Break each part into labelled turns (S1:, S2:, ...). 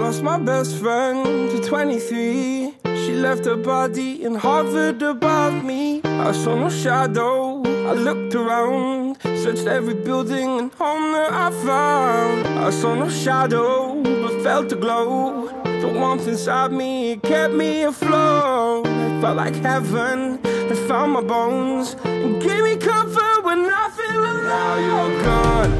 S1: lost my best friend to 23. She left her body and hovered above me. I saw no shadow. I looked around, searched every building and home that I found. I saw no shadow, but felt a glow. The warmth inside me kept me afloat. It felt like heaven had found my bones and gave me comfort when I feel alone. Now you're gone,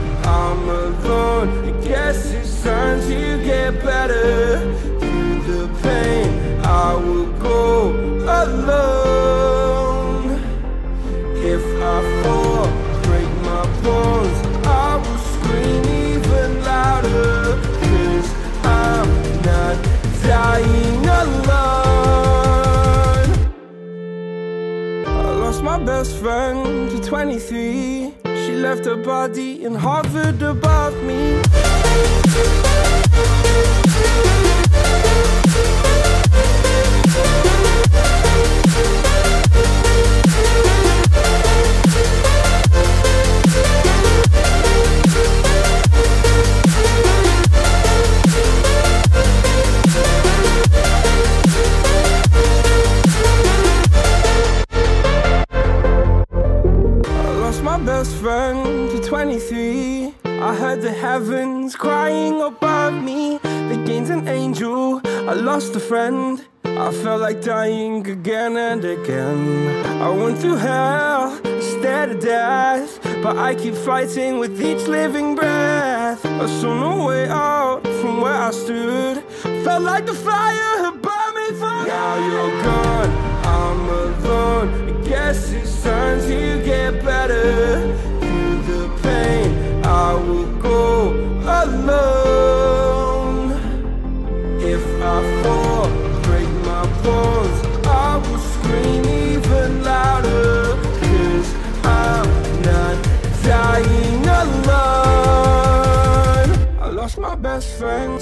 S1: get better. Through the pain, I will go alone. If I fall, break my bones, I will scream even louder. Cause I'm not dying alone. I lost my best friend to 23. She left her body and hovered above me. Friend to 23. I heard the heavens crying above me. They gained an angel. I lost a friend. I felt like dying again and again. I went through hell, stared at death. But I keep fighting with each living breath. I saw no way out from where I stood. Felt like the fire had burned me through. Now you're gone, I'm alone. I guess it's time to lost my best friend.